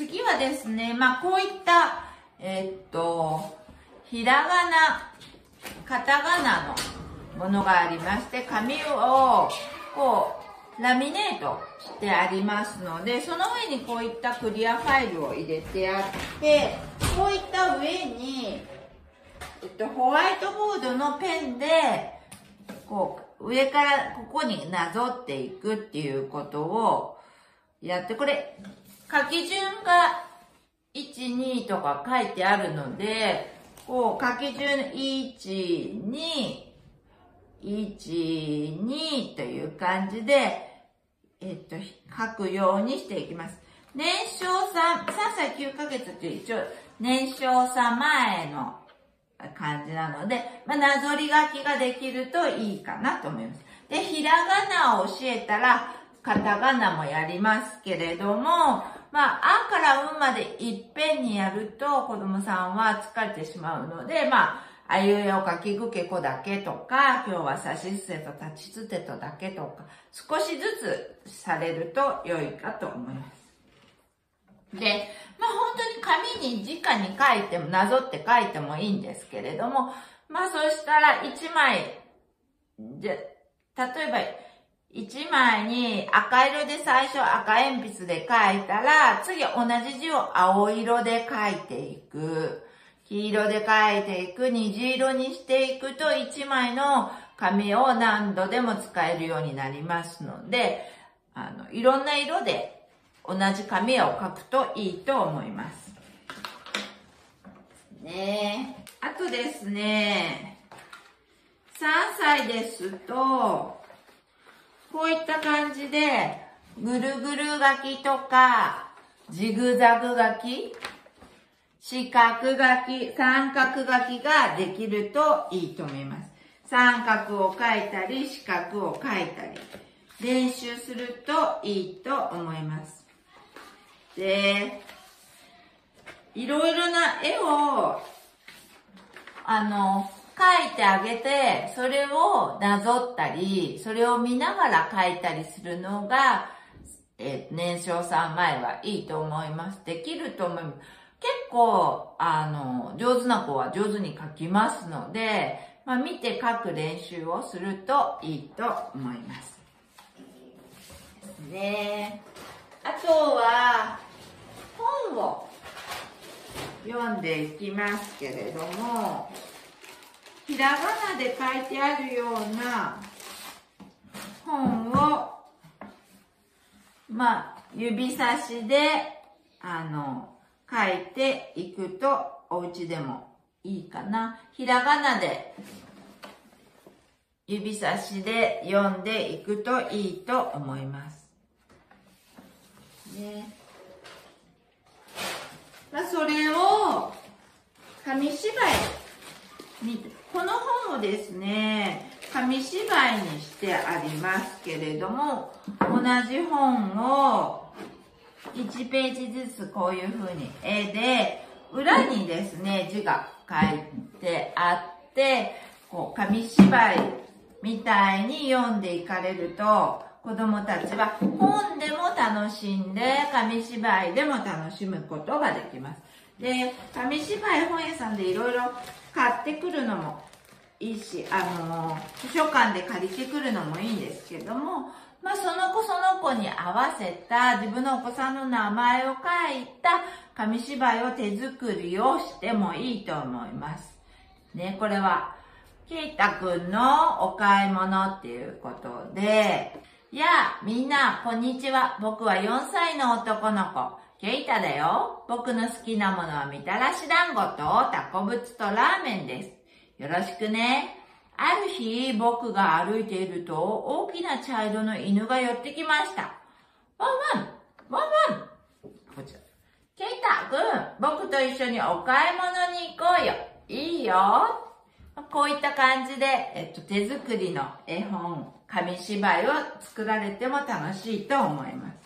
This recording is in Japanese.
次はですね、まあこういった、えー、っと、ひらがな、カタカナのものがありまして、紙をこう、ラミネートしてありますので、その上にこういったクリアファイルを入れてあって、こういった上に、えっと、ホワイトボードのペンで、こう、上からここになぞっていくっていうことをやって、これ、書き順が1、2とか書いてあるので、こう、書き順1、2、1、2という感じで、えっと、書くようにしていきます。年少さん、3歳9ヶ月って一応、年少さ前の感じなので、まあ、なぞり書きができるといいかなと思います。で、ひらがなを教えたら、カタカナもやりますけれども、まあ、あからうんまでいっぺんにやると子供さんは疲れてしまうので、まあ、あいうえおかきぐけこだけとか、今日はさしすせと立ちつてとだけとか、少しずつされると良いかと思います。で、まあ本当に紙に直に書いても、なぞって書いてもいいんですけれども、まあそしたら1枚、で、例えば1枚に赤色で最初赤鉛筆で書いたら、次同じ字を青色で書いていく。黄色で書いていく、虹色にしていくと1枚の紙を何度でも使えるようになりますので、あの、いろんな色で同じ紙を書くといいと思います。ねあとですね、3歳ですと、こういった感じで、ぐるぐる書きとか、ジグザグ書き、四角書き、三角書きができるといいと思います。三角を書いたり、四角を書いたり、練習するといいと思います。で、いろいろな絵を、あの、書いてあげて、それをなぞったり、それを見ながら書いたりするのが、え、年少さん前はいいと思います。できると思います。結構、あの、上手な子は上手に書きますので、まあ、見て書く練習をするといいと思います。ねあとは、本を読んでいきますけれども、ひらがなで書いてあるような本を、まあ、指差しで、あの、書いていくと、お家でもいいかな。ひらがなで、指差しで読んでいくといいと思います。ね。まあ、それを、紙芝居、見て、この本をですね、紙芝居にしてありますけれども、同じ本を1ページずつこういう風に絵で、裏にですね、字が書いてあって、こう、紙芝居みたいに読んでいかれると、子供たちは本でも楽しんで、紙芝居でも楽しむことができます。で、紙芝居本屋さんでいろいろ買ってくるのもいいし、あの、図書館で借りてくるのもいいんですけども、まあ、その子その子に合わせた自分のお子さんの名前を書いた紙芝居を手作りをしてもいいと思います。ね、これは、ケイタくんのお買い物っていうことで、やあ、みんな、こんにちは。僕は4歳の男の子。ケイタだよ。僕の好きなものはみたらし団子とタコブツとラーメンです。よろしくね。ある日、僕が歩いていると、大きな茶色の犬が寄ってきました。ワンワンワンワンこちら。ケイタくん、僕と一緒にお買い物に行こうよ。いいよ。こういった感じで、えっと、手作りの絵本、紙芝居を作られても楽しいと思います。